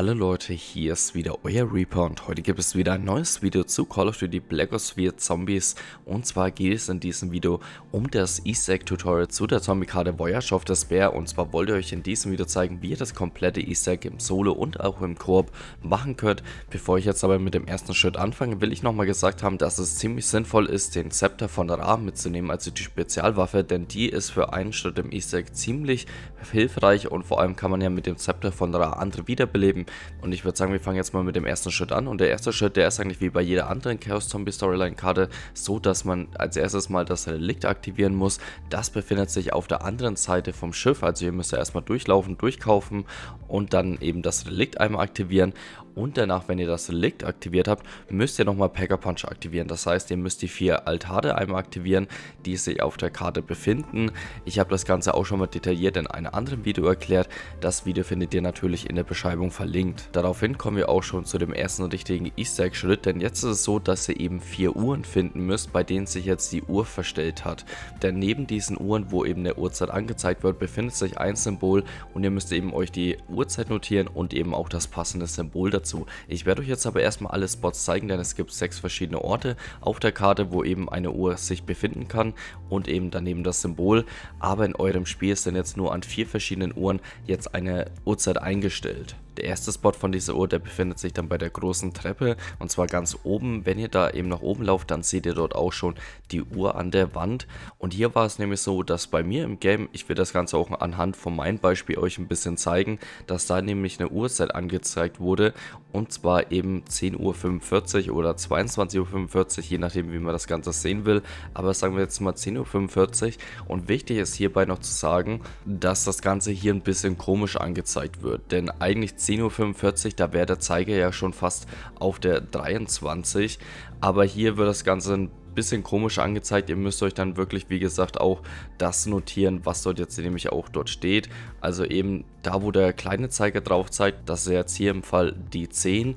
Hallo Leute, hier ist wieder euer Reaper und heute gibt es wieder ein neues Video zu Call of Duty Black Ops 4 Zombies und zwar geht es in diesem Video um das Easter Egg Tutorial zu der Zombie-Karte Voyage of Despair und zwar wollte ich euch in diesem Video zeigen, wie ihr das komplette Easter Egg im Solo und auch im Koop machen könnt. Bevor ich jetzt aber mit dem ersten Schritt anfange, will ich nochmal gesagt haben, dass es ziemlich sinnvoll ist, den Scepter von Ra mitzunehmen, also die Spezialwaffe, denn die ist für einen Schritt im Easter Egg ziemlich hilfreich und vor allem kann man ja mit dem Scepter von Ra andere wiederbeleben. Und ich würde sagen, wir fangen jetzt mal mit dem ersten Schritt an. Und der erste Schritt, der ist eigentlich wie bei jeder anderen Chaos Zombie Storyline Karte so, dass man als erstes mal das Relikt aktivieren muss. Das befindet sich auf der anderen Seite vom Schiff. Also ihr müsst ja erstmal durchlaufen, durchkaufen und dann eben das Relikt einmal aktivieren. Und danach, wenn ihr das Relikt aktiviert habt, müsst ihr nochmal Packer Punch aktivieren. Das heißt, ihr müsst die vier Altare einmal aktivieren, die sich auf der Karte befinden. Ich habe das Ganze auch schon mal detailliert in einem anderen Video erklärt. Das Video findet ihr natürlich in der Beschreibung verlinkt. Daraufhin kommen wir auch schon zu dem ersten richtigen Easter Egg Schritt, denn jetzt ist es so, dass ihr eben vier Uhren finden müsst, bei denen sich jetzt die Uhr verstellt hat. Denn neben diesen Uhren, wo eben der Uhrzeit angezeigt wird, befindet sich ein Symbol und ihr müsst eben euch die Uhrzeit notieren und eben auch das passende Symbol dazu dazu. Ich werde euch jetzt aber erstmal alle Spots zeigen, denn es gibt sechs verschiedene Orte auf der Karte, wo eben eine Uhr sich befinden kann und eben daneben das Symbol. Aber in eurem Spiel ist dann jetzt nur an vier verschiedenen Uhren jetzt eine Uhrzeit eingestellt. Der erste Spot von dieser Uhr, der befindet sich dann bei der großen Treppe und zwar ganz oben. Wenn ihr da eben nach oben lauft, dann seht ihr dort auch schon die Uhr an der Wand. Und hier war es nämlich so, dass bei mir im Game, ich will das Ganze auch anhand von meinem Beispiel euch ein bisschen zeigen, dass da nämlich eine Uhrzeit angezeigt wurde und zwar eben 10.45 Uhr oder 22.45 Uhr, je nachdem wie man das Ganze sehen will. Aber sagen wir jetzt mal 10.45 Uhr und wichtig ist hierbei noch zu sagen, dass das Ganze hier ein bisschen komisch angezeigt wird, denn eigentlich 10.45 Uhr, da wäre der Zeiger ja schon fast auf der 23. Aber hier wird das Ganze ein bisschen komisch angezeigt. Ihr müsst euch dann wirklich, wie gesagt, auch das notieren, was dort jetzt nämlich auch dort steht. Also eben da, wo der kleine Zeiger drauf zeigt, das ist jetzt hier im Fall die 10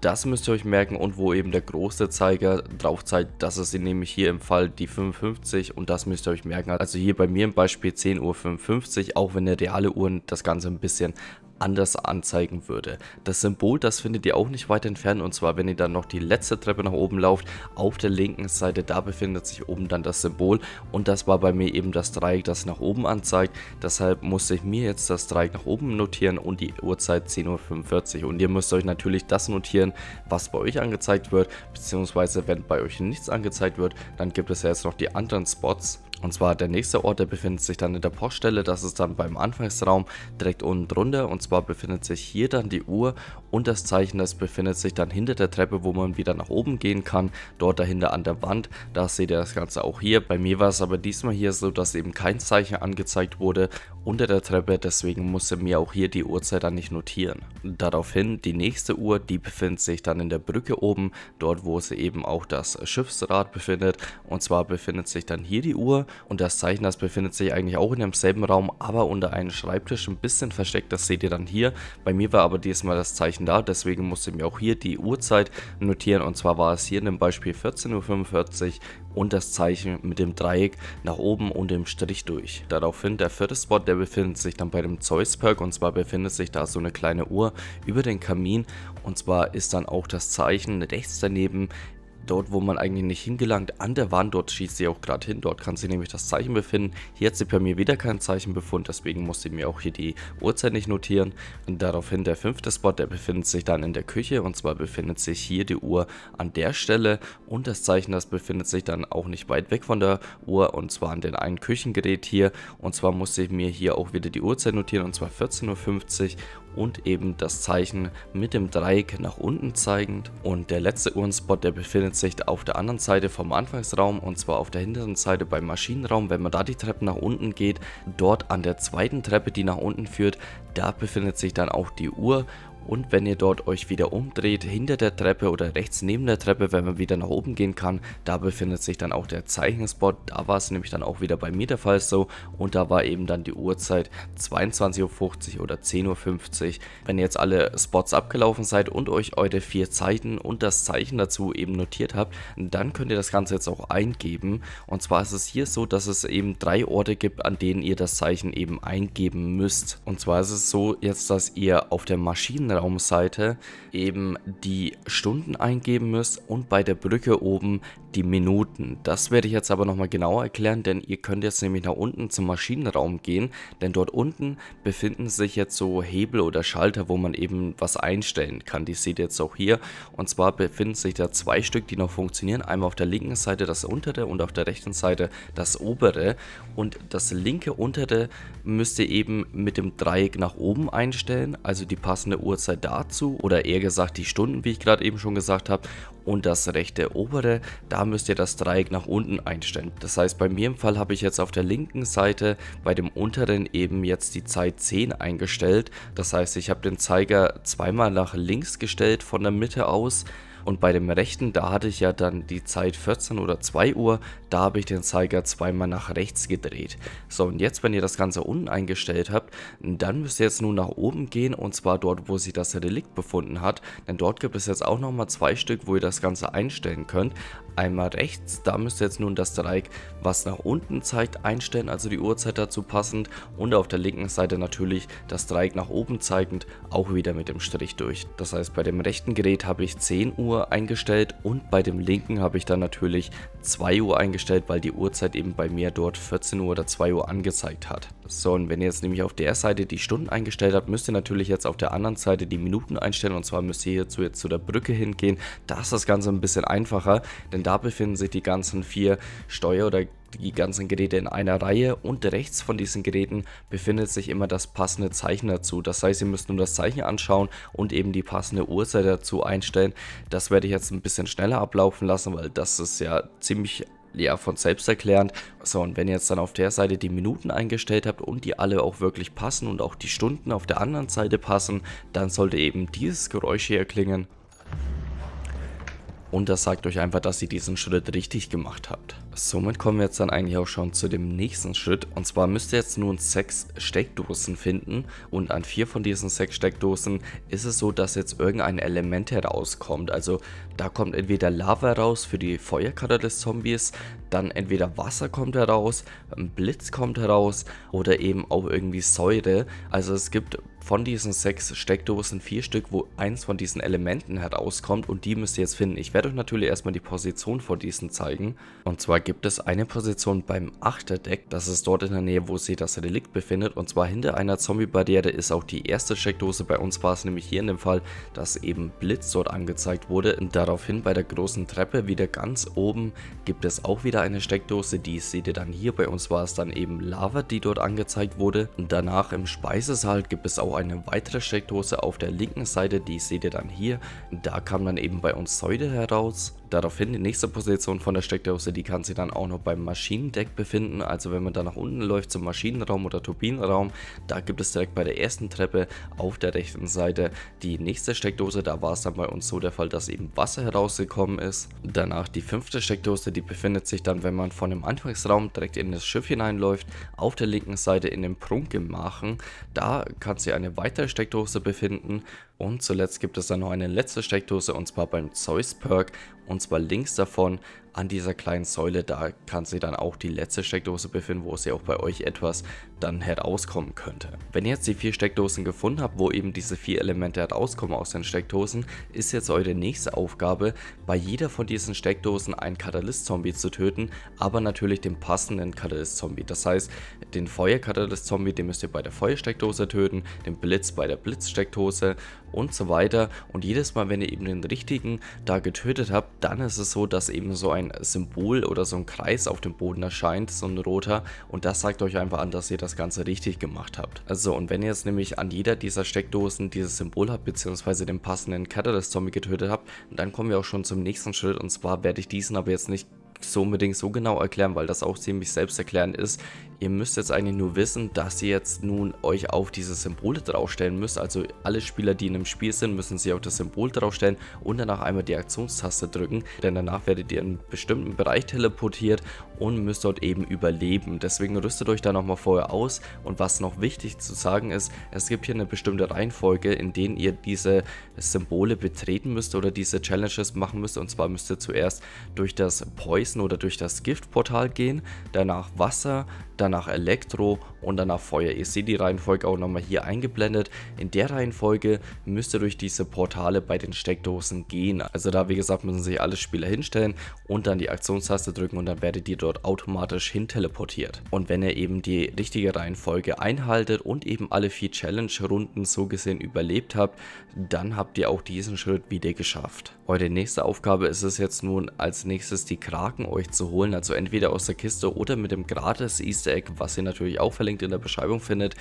das müsst ihr euch merken und wo eben der große Zeiger drauf zeigt, das ist nämlich hier im Fall die 55 und das müsst ihr euch merken. Also hier bei mir im Beispiel 10.55 Uhr, auch wenn der reale Uhr das Ganze ein bisschen anders anzeigen würde. Das Symbol, das findet ihr auch nicht weit entfernt. Und zwar, wenn ihr dann noch die letzte Treppe nach oben lauft, auf der linken Seite, da befindet sich oben dann das Symbol. Und das war bei mir eben das Dreieck, das nach oben anzeigt. Deshalb musste ich mir jetzt das Dreieck nach oben notieren und die Uhrzeit 10.45 Uhr und ihr müsst euch natürlich das notieren, was bei euch angezeigt wird, beziehungsweise wenn bei euch nichts angezeigt wird, dann gibt es ja jetzt noch die anderen Spots und zwar der nächste Ort, der befindet sich dann in der Poststelle, das ist dann beim Anfangsraum direkt unten drunter. Und zwar befindet sich hier dann die Uhr und das Zeichen, das befindet sich dann hinter der Treppe, wo man wieder nach oben gehen kann. Dort dahinter an der Wand, da seht ihr das Ganze auch hier. Bei mir war es aber diesmal hier so, dass eben kein Zeichen angezeigt wurde unter der Treppe, deswegen musste mir auch hier die Uhrzeit dann nicht notieren. Daraufhin die nächste Uhr, die befindet sich dann in der Brücke oben, dort wo sie eben auch das Schiffsrad befindet. Und zwar befindet sich dann hier die Uhr und das Zeichen, das befindet sich eigentlich auch in demselben Raum, aber unter einem Schreibtisch ein bisschen versteckt, das seht ihr dann hier. Bei mir war aber diesmal das Zeichen da, deswegen musste ich mir auch hier die Uhrzeit notieren und zwar war es hier in dem Beispiel 14.45 Uhr und das Zeichen mit dem Dreieck nach oben und dem Strich durch. Daraufhin der vierte Spot, der befindet sich dann bei dem Zeus Perk und zwar befindet sich da so eine kleine Uhr über den Kamin und zwar ist dann auch das Zeichen rechts daneben dort, wo man eigentlich nicht hingelangt, an der Wand, dort schießt sie auch gerade hin, dort kann sie nämlich das Zeichen befinden. Hier hat sie bei mir wieder kein Zeichen befunden, deswegen musste ich mir auch hier die Uhrzeit nicht notieren. Und daraufhin der fünfte Spot, der befindet sich dann in der Küche und zwar befindet sich hier die Uhr an der Stelle und das Zeichen, das befindet sich dann auch nicht weit weg von der Uhr und zwar an den einen Küchengerät hier und zwar musste ich mir hier auch wieder die Uhrzeit notieren und zwar 14.50 Uhr und eben das Zeichen mit dem Dreieck nach unten zeigend. Und der letzte Uhrenspot, der befindet sich auf der anderen Seite vom Anfangsraum und zwar auf der hinteren Seite beim Maschinenraum. Wenn man da die Treppe nach unten geht, dort an der zweiten Treppe, die nach unten führt, da befindet sich dann auch die Uhr und wenn ihr dort euch wieder umdreht, hinter der Treppe oder rechts neben der Treppe, wenn man wieder nach oben gehen kann, da befindet sich dann auch der Zeichenspot. Da war es nämlich dann auch wieder bei mir der Fall so. Und da war eben dann die Uhrzeit 22.50 Uhr oder 10.50 Uhr. Wenn ihr jetzt alle Spots abgelaufen seid und euch eure vier Zeiten und das Zeichen dazu eben notiert habt, dann könnt ihr das Ganze jetzt auch eingeben. Und zwar ist es hier so, dass es eben drei Orte gibt, an denen ihr das Zeichen eben eingeben müsst. Und zwar ist es so jetzt, dass ihr auf der Maschine Maschinenraumseite eben die Stunden eingeben müsst und bei der Brücke oben die Minuten. Das werde ich jetzt aber nochmal genauer erklären, denn ihr könnt jetzt nämlich nach unten zum Maschinenraum gehen, denn dort unten befinden sich jetzt so Hebel oder Schalter, wo man eben was einstellen kann. Die seht ihr jetzt auch hier und zwar befinden sich da zwei Stück, die noch funktionieren. Einmal auf der linken Seite das untere und auf der rechten Seite das obere und das linke untere müsst ihr eben mit dem Dreieck nach oben einstellen, also die passende Uhrzeit dazu oder eher gesagt die Stunden, wie ich gerade eben schon gesagt habe und das rechte obere, da müsst ihr das Dreieck nach unten einstellen. Das heißt, bei mir im Fall habe ich jetzt auf der linken Seite bei dem unteren eben jetzt die Zeit 10 eingestellt. Das heißt, ich habe den Zeiger zweimal nach links gestellt von der Mitte aus und bei dem rechten, da hatte ich ja dann die Zeit 14 oder 2 Uhr, da habe ich den Zeiger zweimal nach rechts gedreht. So, und jetzt, wenn ihr das Ganze unten eingestellt habt, dann müsst ihr jetzt nun nach oben gehen und zwar dort, wo sich das Relikt befunden hat, denn dort gibt es jetzt auch nochmal zwei Stück, wo ihr das Ganze einstellen könnt. Einmal rechts, da müsst ihr jetzt nun das Dreieck, was nach unten zeigt, einstellen, also die Uhrzeit dazu passend und auf der linken Seite natürlich das Dreieck nach oben zeigend, auch wieder mit dem Strich durch. Das heißt, bei dem rechten Gerät habe ich 10 Uhr eingestellt und bei dem linken habe ich dann natürlich 2 Uhr eingestellt, weil die Uhrzeit eben bei mir dort 14 Uhr oder 2 Uhr angezeigt hat. So, und wenn ihr jetzt nämlich auf der Seite die Stunden eingestellt habt, müsst ihr natürlich jetzt auf der anderen Seite die Minuten einstellen und zwar müsst ihr hierzu jetzt zu der Brücke hingehen. Da ist das Ganze ein bisschen einfacher, denn da befinden sich die ganzen vier Steuer- oder die ganzen Geräte in einer Reihe und rechts von diesen Geräten befindet sich immer das passende Zeichen dazu. Das heißt, ihr müsst nur das Zeichen anschauen und eben die passende Uhrzeit dazu einstellen. Das werde ich jetzt ein bisschen schneller ablaufen lassen, weil das ist ja ziemlich ja, von selbst erklärend. So, und wenn ihr jetzt dann auf der Seite die Minuten eingestellt habt und die alle auch wirklich passen und auch die Stunden auf der anderen Seite passen, dann sollte eben dieses Geräusch hier klingen. Und das sagt euch einfach, dass ihr diesen Schritt richtig gemacht habt. Somit kommen wir jetzt dann eigentlich auch schon zu dem nächsten Schritt. Und zwar müsst ihr jetzt nun sechs Steckdosen finden. Und an vier von diesen sechs Steckdosen ist es so, dass jetzt irgendein Element herauskommt. Also da kommt entweder Lava raus für die Feuerkarte des Zombies, dann entweder Wasser kommt heraus, ein Blitz kommt heraus oder eben auch irgendwie Säure. Also es gibt von diesen sechs Steckdosen vier Stück, wo eins von diesen Elementen herauskommt und die müsst ihr jetzt finden. Ich werde euch natürlich erstmal die Position von diesen zeigen. Und zwar gibt es eine Position beim Achterdeck, das ist dort in der Nähe, wo sich das Relikt befindet. Und zwar hinter einer Zombie-Barriere ist auch die erste Steckdose. Bei uns war es nämlich hier in dem Fall, dass eben Blitz dort angezeigt wurde. Und daraufhin bei der großen Treppe wieder ganz oben gibt es auch wieder eine Steckdose. Die seht ihr dann hier. Bei uns war es dann eben Lava, die dort angezeigt wurde. Und danach im Speisesaal gibt es auch eine weitere Steckdose auf der linken Seite, die seht ihr dann hier. Da kam dann eben bei uns Säure heraus. Daraufhin die nächste Position von der Steckdose, die kann sich dann auch noch beim Maschinendeck befinden. Also wenn man da nach unten läuft zum Maschinenraum oder Turbinenraum, da gibt es direkt bei der ersten Treppe auf der rechten Seite die nächste Steckdose. Da war es dann bei uns so der Fall, dass eben Wasser herausgekommen ist. Danach die fünfte Steckdose, die befindet sich dann, wenn man von dem Anfangsraum direkt in das Schiff hineinläuft, auf der linken Seite in dem Prunkgemachen. Da kann sich eine weitere Steckdose befinden und zuletzt gibt es dann noch eine letzte Steckdose und zwar beim Zeus Perk und zwar links davon an dieser kleinen Säule, da kann sich dann auch die letzte Steckdose befinden, wo sie auch bei euch etwas dann herauskommen könnte. Wenn ihr jetzt die vier Steckdosen gefunden habt, wo eben diese vier Elemente herauskommen aus den Steckdosen, ist jetzt eure nächste Aufgabe, bei jeder von diesen Steckdosen einen Katalyst-Zombie zu töten, aber natürlich den passenden Katalyst-Zombie. Das heißt, den Feuer-Katalyst-Zombie, den müsst ihr bei der Feuersteckdose töten, den Blitz bei der Blitzsteckdose und so weiter. Und jedes Mal, wenn ihr eben den richtigen da getötet habt, dann ist es so, dass eben so ein Symbol oder so ein Kreis auf dem Boden erscheint, so ein roter. Und das zeigt euch einfach an, dass ihr das Ganze richtig gemacht habt. Also, und wenn ihr jetzt nämlich an jeder dieser Steckdosen dieses Symbol habt, beziehungsweise den passenden Catalyst Zombie getötet habt, dann kommen wir auch schon zum nächsten Schritt. Und zwar werde ich diesen aber jetzt nicht so unbedingt so genau erklären, weil das auch ziemlich selbsterklärend ist. Ihr müsst jetzt eigentlich nur wissen, dass ihr jetzt nun euch auf diese Symbole draufstellen müsst. Also alle Spieler, die in einem Spiel sind, müssen sich auf das Symbol draufstellen und danach einmal die Aktionstaste drücken. Denn danach werdet ihr in einen bestimmten Bereich teleportiert und müsst dort eben überleben. Deswegen rüstet euch da nochmal vorher aus. Und was noch wichtig zu sagen ist, es gibt hier eine bestimmte Reihenfolge, in denen ihr diese Symbole betreten müsst oder diese Challenges machen müsst. Und zwar müsst ihr zuerst durch das Poison oder durch das Giftportal gehen, danach Wasser, danach Elektro und danach Feuer. Ihr seht die Reihenfolge auch nochmal hier eingeblendet. In der Reihenfolge müsst ihr durch diese Portale bei den Steckdosen gehen. Also da wie gesagt müssen sich alle Spieler hinstellen und dann die Aktionstaste drücken und dann werdet ihr dort automatisch hin teleportiert. Und wenn ihr eben die richtige Reihenfolge einhaltet und eben alle vier Challenge-Runden so gesehen überlebt habt, dann habt ihr auch diesen Schritt wieder geschafft. Eure nächste Aufgabe ist es jetzt nun als nächstes die Kraken euch zu holen, also entweder aus der Kiste oder mit dem gratis Easter Egg, was ihr natürlich auch verlinkt in der Beschreibung findet.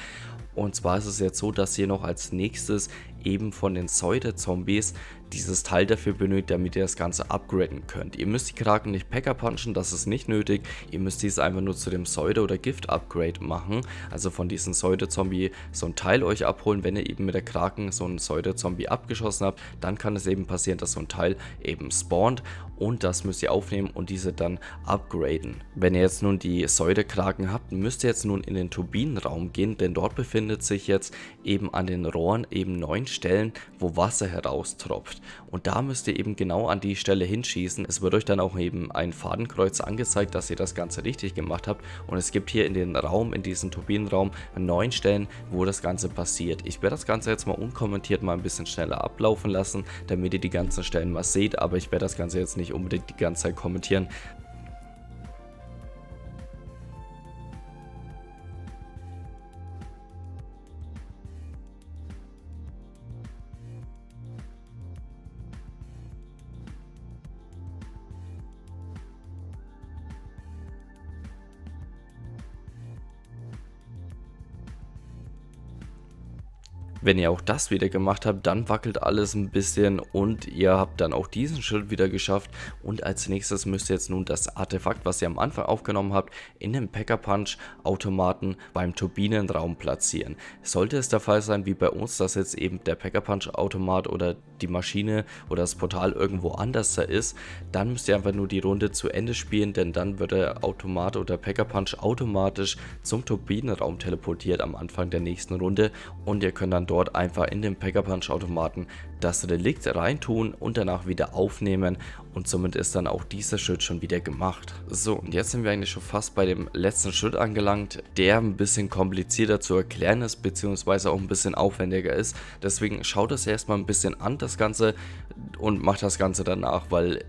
Und zwar ist es jetzt so, dass ihr noch als nächstes eben von den Säure-Zombies dieses Teil dafür benötigt, damit ihr das Ganze upgraden könnt. Ihr müsst die Kraken nicht Packer punchen, das ist nicht nötig. Ihr müsst dies einfach nur zu dem Säure- oder Gift-Upgrade machen. Also von diesem Säure-Zombie so ein Teil euch abholen. Wenn ihr eben mit der Kraken so einen Säure-Zombie abgeschossen habt, dann kann es eben passieren, dass so ein Teil eben spawnt und das müsst ihr aufnehmen und diese dann upgraden. Wenn ihr jetzt nun die Säurekraken habt, müsst ihr jetzt nun in den Turbinenraum gehen, denn dort befindet sich jetzt eben an den Rohren eben neun Stellen, wo Wasser heraustropft. Und da müsst ihr eben genau an die Stelle hinschießen. Es wird euch dann auch eben ein Fadenkreuz angezeigt, dass ihr das Ganze richtig gemacht habt. Und es gibt hier in den Raum, in diesem Turbinenraum, neun Stellen, wo das Ganze passiert. Ich werde das Ganze jetzt mal unkommentiert mal ein bisschen schneller ablaufen lassen, damit ihr die ganzen Stellen mal seht. Aber ich werde das Ganze jetzt nicht unbedingt die ganze Zeit kommentieren, Wenn ihr auch das wieder gemacht habt, dann wackelt alles ein bisschen und ihr habt dann auch diesen Schritt wieder geschafft. Und als nächstes müsst ihr jetzt nun das Artefakt, was ihr am Anfang aufgenommen habt, in den Packer-Punch-Automaten beim Turbinenraum platzieren. Sollte es der Fall sein, wie bei uns, dass jetzt eben der Packer-Punch-Automat oder die Maschine oder das Portal irgendwo anders da ist, dann müsst ihr einfach nur die Runde zu Ende spielen, denn dann wird der Automat oder Packer-Punch automatisch zum Turbinenraum teleportiert am Anfang der nächsten Runde und ihr könnt dann dort einfach in den Packer Punch Automaten das Relikt reintun und danach wieder aufnehmen und somit ist dann auch dieser Schritt schon wieder gemacht. So und jetzt sind wir eigentlich schon fast bei dem letzten Schritt angelangt, der ein bisschen komplizierter zu erklären ist beziehungsweise auch ein bisschen aufwendiger ist. Deswegen schaut das erstmal ein bisschen an das Ganze und macht das Ganze danach, weil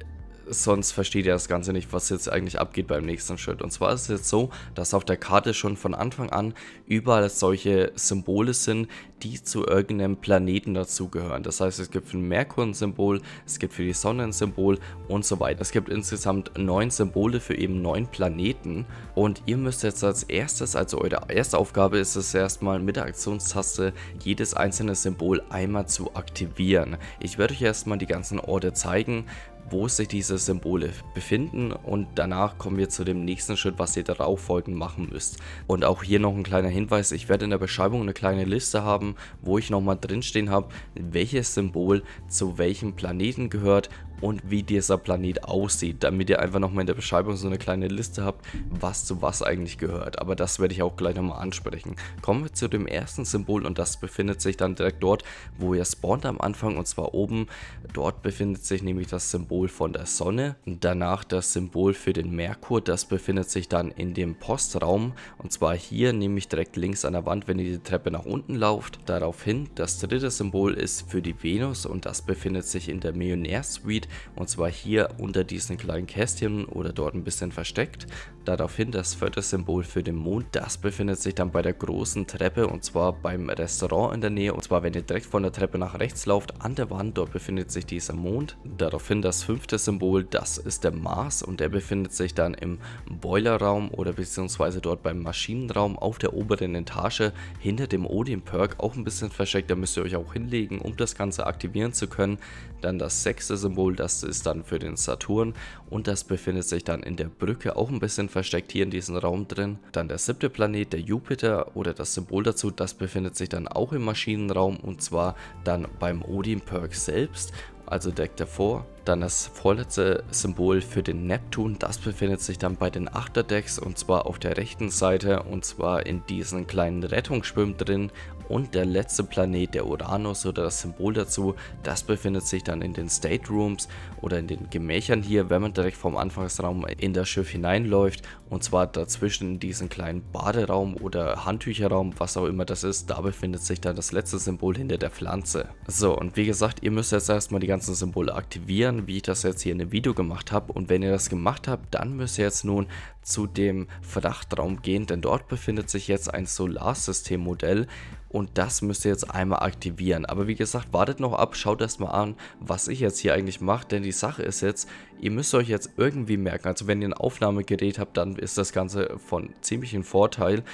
sonst versteht ihr das Ganze nicht, was jetzt eigentlich abgeht beim nächsten Schritt. Und zwar ist es jetzt so, dass auf der Karte schon von Anfang an überall solche Symbole sind, die zu irgendeinem Planeten dazugehören. Das heißt, es gibt für den Merkur ein Symbol, es gibt für die Sonne ein Symbol und so weiter. Es gibt insgesamt neun Symbole für eben neun Planeten. Und ihr müsst jetzt als erstes, also eure erste Aufgabe ist es erstmal mit der Aktionstaste jedes einzelne Symbol einmal zu aktivieren. Ich werde euch erstmal die ganzen Orte zeigen, wo sich diese Symbole befinden und danach kommen wir zu dem nächsten Schritt, was ihr darauf folgend machen müsst. Und auch hier noch ein kleiner Hinweis, ich werde in der Beschreibung eine kleine Liste haben, wo ich nochmal drinstehen habe, welches Symbol zu welchem Planeten gehört und wie dieser Planet aussieht, damit ihr einfach nochmal in der Beschreibung so eine kleine Liste habt, was zu was eigentlich gehört. Aber das werde ich auch gleich nochmal ansprechen. Kommen wir zu dem ersten Symbol und das befindet sich dann direkt dort, wo ihr spawnt am Anfang und zwar oben. Dort befindet sich nämlich das Symbol von der Sonne. Danach das Symbol für den Merkur, das befindet sich dann in dem Postraum und zwar hier nämlich direkt links an der Wand, wenn ihr die Treppe nach unten lauft. Daraufhin das dritte Symbol ist für die Venus und das befindet sich in der Millionär-Suite sieht. Und zwar hier unter diesen kleinen Kästchen oder dort ein bisschen versteckt. Daraufhin das vierte Symbol für den Mond. Das befindet sich dann bei der großen Treppe und zwar beim Restaurant in der Nähe. Und zwar wenn ihr direkt von der Treppe nach rechts lauft, an der Wand, dort befindet sich dieser Mond. Daraufhin das fünfte Symbol, das ist der Mars und der befindet sich dann im Boilerraum oder beziehungsweise dort beim Maschinenraum auf der oberen Etage hinter dem Odin Perk. Auch ein bisschen versteckt, da müsst ihr euch auch hinlegen, um das Ganze aktivieren zu können. Dann das sechste Symbol, das ist dann für den Saturn und das befindet sich dann in der Brücke auch ein bisschen versteckt hier in diesem Raum drin. Dann der siebte Planet, der Jupiter oder das Symbol dazu, das befindet sich dann auch im Maschinenraum und zwar dann beim Odin Perk selbst also direkt davor. Dann das vorletzte Symbol für den Neptun, das befindet sich dann bei den Achterdecks und zwar auf der rechten Seite und zwar in diesen kleinen Rettungsschwimmen drin Und der letzte Planet, der Uranus oder das Symbol dazu, das befindet sich dann in den State Rooms oder in den Gemächern hier, wenn man direkt vom Anfangsraum in das Schiff hineinläuft. Und zwar dazwischen in diesen kleinen Baderaum oder Handtücherraum, was auch immer das ist, da befindet sich dann das letzte Symbol hinter der Pflanze. So, und wie gesagt, ihr müsst jetzt erstmal die ganzen Symbole aktivieren, wie ich das jetzt hier in dem Video gemacht habe. Und wenn ihr das gemacht habt, dann müsst ihr jetzt nun zu dem Verdachtraum gehen, denn dort befindet sich jetzt ein Solarsystemmodell und das müsst ihr jetzt einmal aktivieren. Aber wie gesagt, wartet noch ab, schaut erstmal an, was ich jetzt hier eigentlich mache, denn die Sache ist jetzt, ihr müsst euch jetzt irgendwie merken, also wenn ihr ein Aufnahmegerät habt, dann ist das Ganze von ziemlichem Vorteil,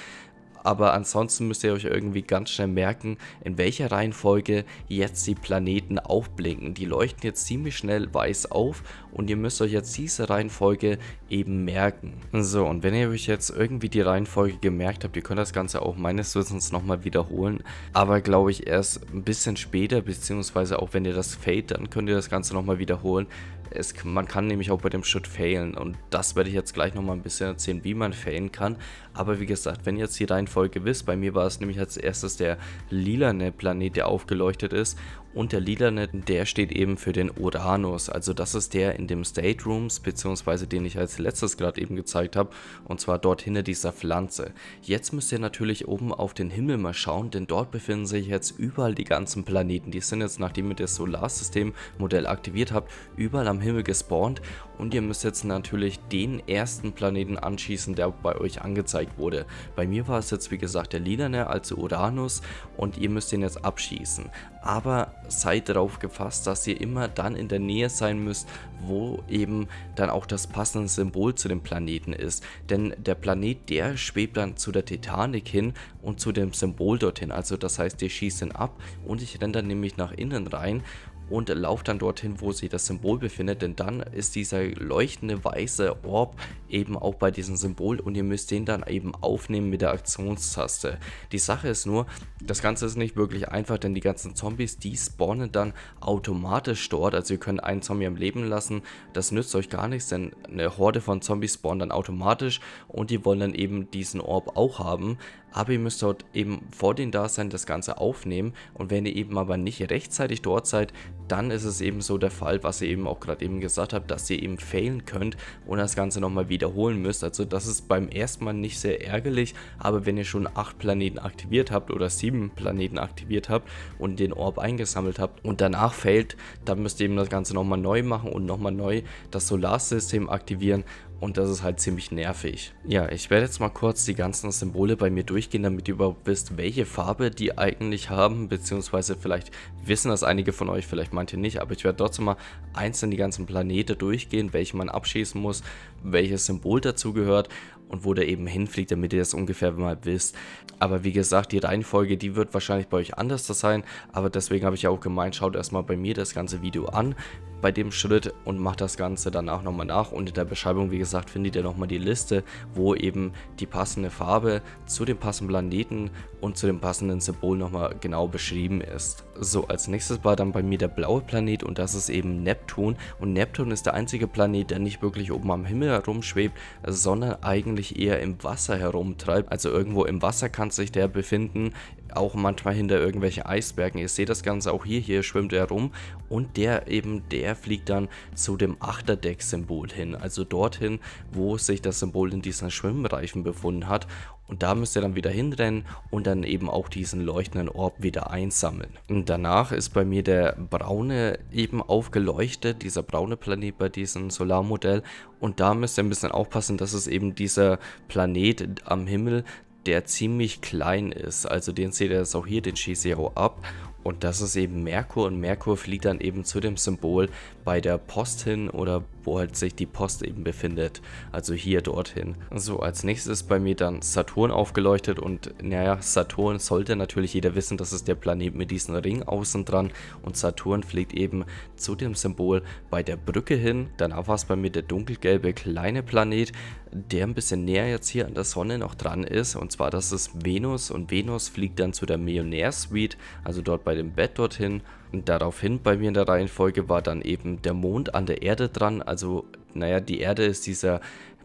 aber ansonsten müsst ihr euch irgendwie ganz schnell merken, in welcher Reihenfolge jetzt die Planeten aufblinken. Die leuchten jetzt ziemlich schnell weiß auf und ihr müsst euch jetzt diese Reihenfolge eben merken. So, und wenn ihr euch jetzt irgendwie die Reihenfolge gemerkt habt, ihr könnt das Ganze auch meines Wissens nochmal wiederholen, aber glaube ich erst ein bisschen später, beziehungsweise auch wenn ihr das fade, dann könnt ihr das Ganze nochmal wiederholen. Es, man kann nämlich auch bei dem Schritt failen und das werde ich jetzt gleich nochmal ein bisschen erzählen, wie man failen kann. Aber wie gesagt, wenn ihr jetzt die Reihenfolge wisst, bei mir war es nämlich als erstes der lilane Planet, der aufgeleuchtet ist und der lilane, der steht eben für den Uranus. Also das ist der in dem State Rooms, beziehungsweise den ich als letztes gerade eben gezeigt habe. Und zwar dort hinter dieser Pflanze. Jetzt müsst ihr natürlich oben auf den Himmel mal schauen, denn dort befinden sich jetzt überall die ganzen Planeten. Die sind jetzt, nachdem ihr das Solarsystem-Modell aktiviert habt, überall am Himmel gespawnt. Und ihr müsst jetzt natürlich den ersten Planeten anschießen, der bei euch angezeigt wurde. Bei mir war es jetzt wie gesagt der lilane, also Uranus. Und ihr müsst den jetzt abschießen aber seid darauf gefasst, dass ihr immer dann in der Nähe sein müsst, wo eben dann auch das passende Symbol zu dem Planeten ist. Denn der Planet, der schwebt dann zu der Titanic hin und zu dem Symbol dorthin. Also das heißt, ihr schießt ihn ab und ich renne dann nämlich nach innen rein und lauft dann dorthin, wo sich das Symbol befindet, denn dann ist dieser leuchtende weiße Orb eben auch bei diesem Symbol und ihr müsst den dann eben aufnehmen mit der Aktionstaste. Die Sache ist nur, das Ganze ist nicht wirklich einfach, denn die ganzen Zombies, die spawnen dann automatisch dort, also ihr könnt einen Zombie am Leben lassen, das nützt euch gar nichts, denn eine Horde von Zombies spawnen dann automatisch und die wollen dann eben diesen Orb auch haben, aber ihr müsst dort eben vor dem Dasein das Ganze aufnehmen und wenn ihr eben aber nicht rechtzeitig dort seid, dann ist es eben so der Fall, was ihr eben auch gerade eben gesagt habt, dass ihr eben failen könnt und das Ganze nochmal wiederholen müsst. Also das ist beim ersten Mal nicht sehr ärgerlich, aber wenn ihr schon 8 Planeten aktiviert habt oder 7 Planeten aktiviert habt und den Orb eingesammelt habt und danach failt, dann müsst ihr eben das Ganze nochmal neu machen und nochmal neu das Solarsystem aktivieren und das ist halt ziemlich nervig. Ja, ich werde jetzt mal kurz die ganzen Symbole bei mir durchgehen, damit ihr überhaupt wisst, welche Farbe die eigentlich haben, beziehungsweise vielleicht wissen das einige von euch, vielleicht manche nicht, aber ich werde trotzdem mal einzeln die ganzen Planete durchgehen, welche man abschießen muss, welches Symbol dazu gehört und wo der eben hinfliegt, damit ihr das ungefähr mal wisst. Aber wie gesagt, die Reihenfolge, die wird wahrscheinlich bei euch anders sein, aber deswegen habe ich ja auch gemeint, schaut erstmal bei mir das ganze Video an, bei dem Schritt und macht das Ganze danach nochmal nach. Und in der Beschreibung, wie gesagt, findet ihr nochmal die Liste, wo eben die passende Farbe zu dem passenden Planeten und zu dem passenden Symbol nochmal genau beschrieben ist. So, als nächstes war dann bei mir der blaue Planet und das ist eben Neptun. Und Neptun ist der einzige Planet, der nicht wirklich oben am Himmel herumschwebt, sondern eigentlich eher im Wasser herumtreibt, also irgendwo im Wasser kann sich der befinden, auch manchmal hinter irgendwelchen Eisbergen. Ihr seht das Ganze auch hier, hier schwimmt er rum und der eben, der fliegt dann zu dem Achterdeck-Symbol hin, also dorthin, wo sich das Symbol in diesen Schwimmreifen befunden hat und da müsst ihr dann wieder hinrennen und dann eben auch diesen leuchtenden Orb wieder einsammeln. Und danach ist bei mir der braune eben aufgeleuchtet, dieser braune Planet bei diesem Solarmodell. Und da müsst ihr ein bisschen aufpassen, dass es eben dieser Planet am Himmel, der ziemlich klein ist. Also den seht ihr jetzt auch hier, den auch ab. Und das ist eben Merkur und Merkur fliegt dann eben zu dem Symbol bei der Post hin oder wo halt sich die Post eben befindet. Also hier dorthin. So, als nächstes bei mir dann Saturn aufgeleuchtet und naja, Saturn sollte natürlich jeder wissen, das ist der Planet mit diesem Ring außen dran und Saturn fliegt eben zu dem Symbol bei der Brücke hin. Danach war es bei mir der dunkelgelbe kleine Planet, der ein bisschen näher jetzt hier an der Sonne noch dran ist und zwar das ist Venus und Venus fliegt dann zu der Millionär-Suite, also dort bei dem Bett dorthin daraufhin bei mir in der Reihenfolge war dann eben der Mond an der Erde dran. Also, naja, die Erde ist dieser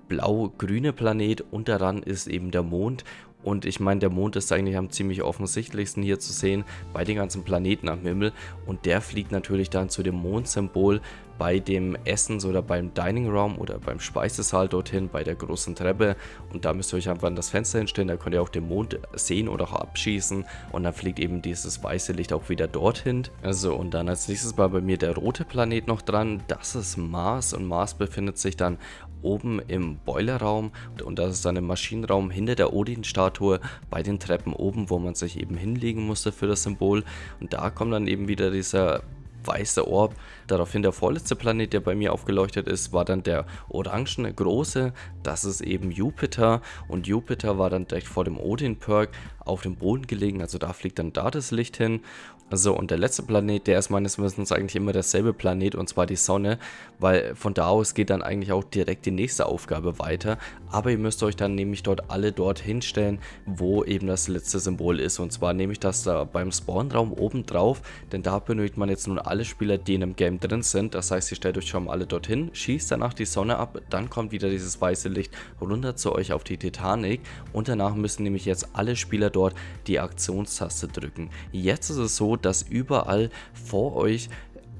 blau-grüne Planet und daran ist eben der Mond Und ich meine, der Mond ist eigentlich am ziemlich offensichtlichsten hier zu sehen bei den ganzen Planeten am Himmel. Und der fliegt natürlich dann zu dem Mondsymbol bei dem Essens- oder beim Dining Room oder beim Speisesaal dorthin, bei der großen Treppe. Und da müsst ihr euch einfach an das Fenster hinstellen, da könnt ihr auch den Mond sehen oder auch abschießen. Und dann fliegt eben dieses weiße Licht auch wieder dorthin. Also und dann als nächstes war bei mir der rote Planet noch dran. Das ist Mars und Mars befindet sich dann oben im Boilerraum und das ist dann im Maschinenraum hinter der Odin-Statue bei den Treppen oben, wo man sich eben hinlegen musste für das Symbol. Und da kommt dann eben wieder dieser weiße Orb. Daraufhin der vorletzte Planet, der bei mir aufgeleuchtet ist, war dann der orangene große. Das ist eben Jupiter und Jupiter war dann direkt vor dem Odin-Perk auf dem Boden gelegen, also da fliegt dann da das Licht hin. So, und der letzte Planet, der ist meines Wissens eigentlich immer derselbe Planet, und zwar die Sonne, weil von da aus geht dann eigentlich auch direkt die nächste Aufgabe weiter. Aber ihr müsst euch dann nämlich dort alle dort hinstellen, wo eben das letzte Symbol ist. Und zwar nehme ich das da beim Spawnraum oben drauf, denn da benötigt man jetzt nun alle Spieler, die in einem Game drin sind. Das heißt, ihr stellt euch schon alle dorthin, schießt danach die Sonne ab, dann kommt wieder dieses weiße Licht runter zu euch auf die Titanic und danach müssen nämlich jetzt alle Spieler dort die Aktionstaste drücken. Jetzt ist es so, dass überall vor euch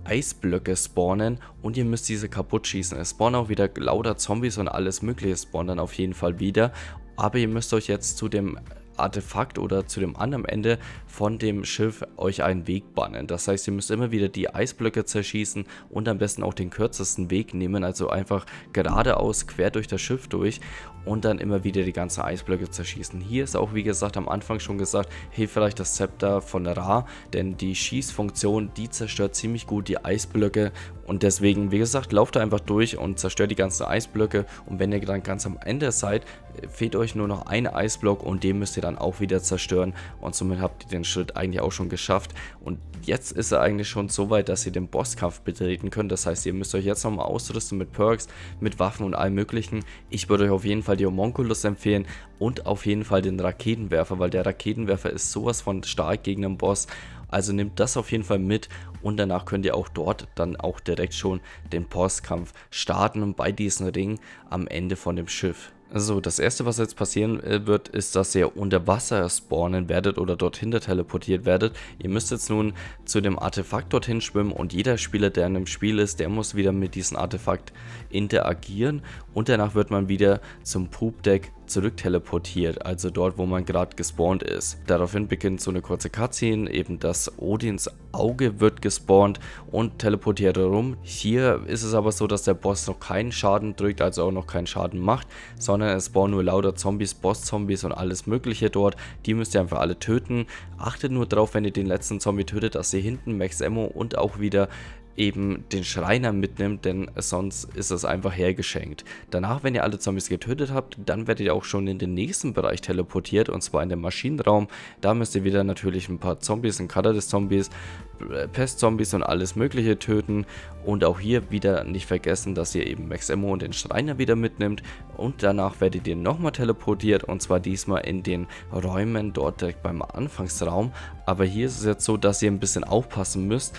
Eisblöcke spawnen und ihr müsst diese kaputt schießen. Es spawnen auch wieder lauter Zombies und alles mögliche spawnen dann auf jeden Fall wieder. Aber ihr müsst euch jetzt zu dem Artefakt oder zu dem anderen Ende von dem Schiff euch einen Weg bannen. Das heißt, ihr müsst immer wieder die Eisblöcke zerschießen und am besten auch den kürzesten Weg nehmen, also einfach geradeaus quer durch das Schiff durch und dann immer wieder die ganzen Eisblöcke zerschießen. Hier ist auch, wie gesagt, am Anfang schon gesagt, hilft vielleicht das Zepter von Ra, denn die Schießfunktion, die zerstört ziemlich gut die Eisblöcke und deswegen, wie gesagt, lauft da einfach durch und zerstört die ganzen Eisblöcke und wenn ihr dann ganz am Ende seid, fehlt euch nur noch ein Eisblock und den müsst ihr dann auch wieder zerstören und somit habt ihr den Schritt eigentlich auch schon geschafft und jetzt ist er eigentlich schon so weit, dass ihr den Bosskampf betreten könnt, das heißt, ihr müsst euch jetzt nochmal ausrüsten mit Perks, mit Waffen und allem möglichen. Ich würde euch auf jeden Fall die Homunculus empfehlen und auf jeden Fall den Raketenwerfer, weil der Raketenwerfer ist sowas von stark gegen den Boss also nehmt das auf jeden Fall mit und danach könnt ihr auch dort dann auch direkt schon den Bosskampf starten bei diesem Ring am Ende von dem Schiff. So, das erste, was jetzt passieren äh, wird, ist, dass ihr unter Wasser spawnen werdet oder dorthin teleportiert werdet. Ihr müsst jetzt nun zu dem Artefakt dorthin schwimmen und jeder Spieler, der in einem Spiel ist, der muss wieder mit diesem Artefakt interagieren und danach wird man wieder zum Poop-Deck zurück teleportiert, also dort, wo man gerade gespawnt ist. Daraufhin beginnt so eine kurze Cutscene, eben das Odins Auge wird gespawnt und teleportiert herum. Hier ist es aber so, dass der Boss noch keinen Schaden drückt, also auch noch keinen Schaden macht, sondern es spawnen nur lauter Zombies, Boss-Zombies und alles mögliche dort. Die müsst ihr einfach alle töten. Achtet nur drauf, wenn ihr den letzten Zombie tötet, dass ihr hinten Max Ammo und auch wieder eben den Schreiner mitnimmt, denn sonst ist es einfach hergeschenkt. Danach, wenn ihr alle Zombies getötet habt, dann werdet ihr auch schon in den nächsten Bereich teleportiert und zwar in den Maschinenraum. Da müsst ihr wieder natürlich ein paar Zombies, ein Kader des Zombies, Pestzombies und alles mögliche töten. Und auch hier wieder nicht vergessen, dass ihr eben Max Ammo und den Schreiner wieder mitnimmt. Und danach werdet ihr nochmal teleportiert und zwar diesmal in den Räumen dort direkt beim Anfangsraum, aber hier ist es jetzt so, dass ihr ein bisschen aufpassen müsst,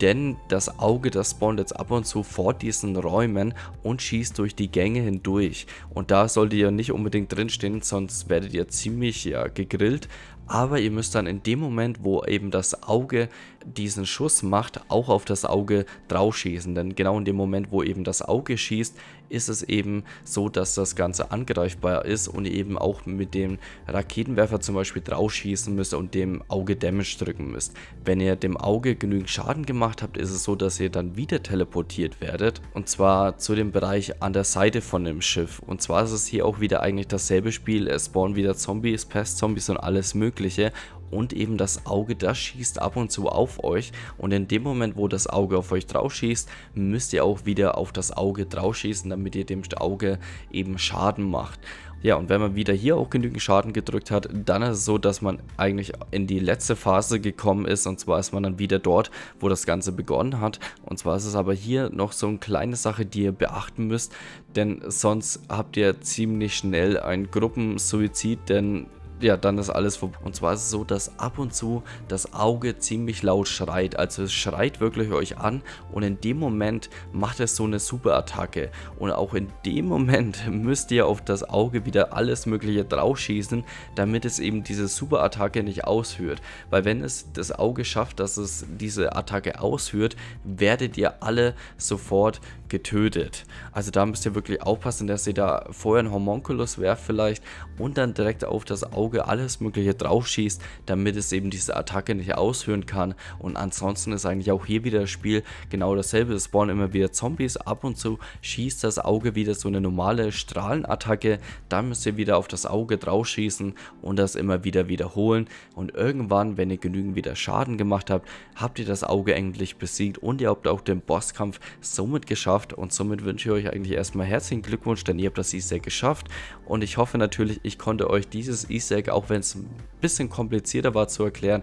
denn das Auge, das spawnt jetzt ab und zu vor diesen Räumen und schießt durch die Gänge hindurch. Und da solltet ihr nicht unbedingt drinstehen, sonst werdet ihr ziemlich ja, gegrillt, aber ihr müsst dann in dem Moment, wo eben das Auge diesen Schuss macht, auch auf das Auge drauf schießen. Denn genau in dem Moment, wo eben das Auge schießt, ist es eben so, dass das Ganze angreifbar ist und ihr eben auch mit dem Raketenwerfer zum Beispiel drauf schießen müsst und dem Auge Damage drücken müsst. Wenn ihr dem Auge genügend Schaden gemacht habt, ist es so, dass ihr dann wieder teleportiert werdet und zwar zu dem Bereich an der Seite von dem Schiff. Und zwar ist es hier auch wieder eigentlich dasselbe Spiel. Es spawnen wieder Zombies, Pestzombies und alles mögliche und eben das Auge, das schießt ab und zu auf euch und in dem Moment, wo das Auge auf euch drauf schießt, müsst ihr auch wieder auf das Auge drauf schießen, damit ihr dem Auge eben Schaden macht. Ja, und wenn man wieder hier auch genügend Schaden gedrückt hat, dann ist es so, dass man eigentlich in die letzte Phase gekommen ist. Und zwar ist man dann wieder dort, wo das Ganze begonnen hat. Und zwar ist es aber hier noch so eine kleine Sache, die ihr beachten müsst. Denn sonst habt ihr ziemlich schnell einen Gruppensuizid, denn ja, dann ist alles vorbei. Und zwar ist es so, dass ab und zu das Auge ziemlich laut schreit. Also es schreit wirklich euch an und in dem Moment macht es so eine super Attacke. Und auch in dem Moment müsst ihr auf das Auge wieder alles mögliche draufschießen, damit es eben diese super Attacke nicht ausführt. Weil wenn es das Auge schafft, dass es diese Attacke ausführt, werdet ihr alle sofort getötet. Also da müsst ihr wirklich aufpassen, dass ihr da vorher einen Homunculus werft vielleicht und dann direkt auf das Auge alles mögliche drauf schießt, damit es eben diese Attacke nicht ausführen kann. Und ansonsten ist eigentlich auch hier wieder das Spiel genau dasselbe. Es spawnen immer wieder Zombies, ab und zu schießt das Auge wieder so eine normale Strahlenattacke, dann müsst ihr wieder auf das Auge drauf schießen und das immer wieder wiederholen. Und irgendwann, wenn ihr genügend wieder Schaden gemacht habt, habt ihr das Auge endlich besiegt und ihr habt auch den Bosskampf somit geschafft geschafft und somit wünsche ich euch eigentlich erstmal herzlichen Glückwunsch, denn ihr habt das Easter Egg geschafft und ich hoffe natürlich, ich konnte euch dieses Easter Egg, auch wenn es ein bisschen komplizierter war zu erklären,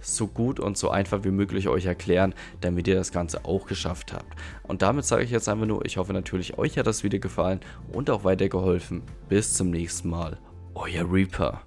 so gut und so einfach wie möglich euch erklären, damit ihr das Ganze auch geschafft habt. Und damit sage ich jetzt einfach nur, ich hoffe natürlich, euch hat das Video gefallen und auch weitergeholfen. Bis zum nächsten Mal. Euer Reaper.